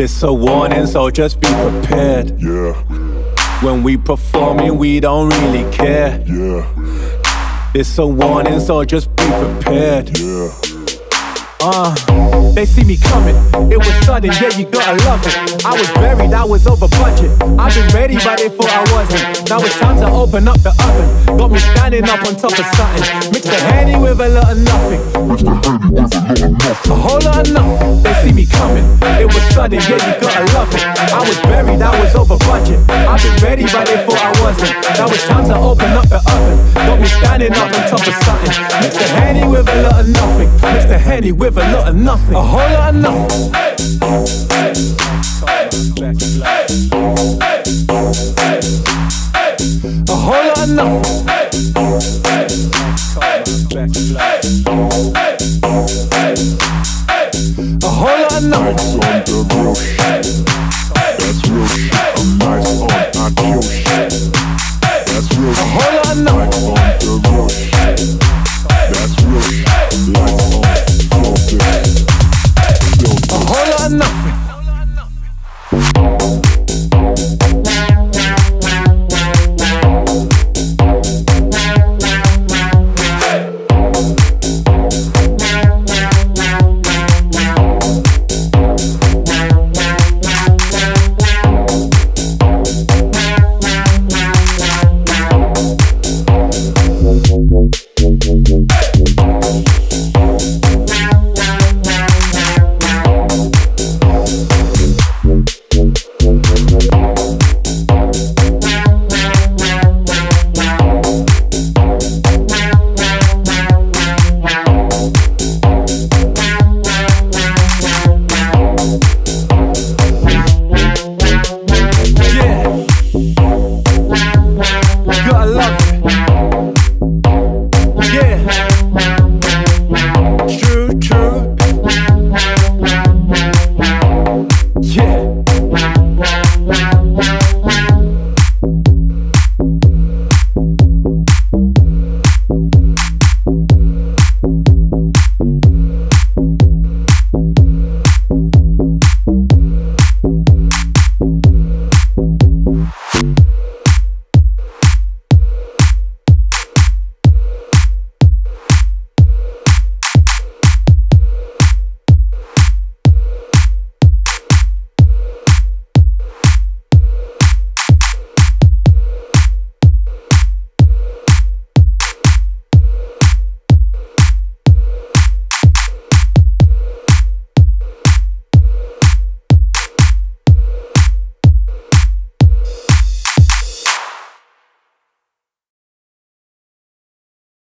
It's a warning, so just be prepared. Yeah. When we performing, we don't really care. Yeah. It's a warning, so just be prepared. Yeah. Uh, they see me coming. It was sudden, yeah, you gotta love it. I was buried, I was over budget. I've been ready, but they thought I wasn't. Now it's time to open up the oven. Got me standing up on top of something. Mix the handy with a lot of nothing. A whole lot of nothing. They see me coming. It was sudden, yeah, you gotta love it. I was buried, I was over budget. I've been ready, but they thought I wasn't. Now it's time to open up the oven. Got me standing up on top of something. Mix the handy with a lot of nothing. With with a lot of nothing. A whole lot of nothing. A whole lot of nothing. A whole lot of nothing.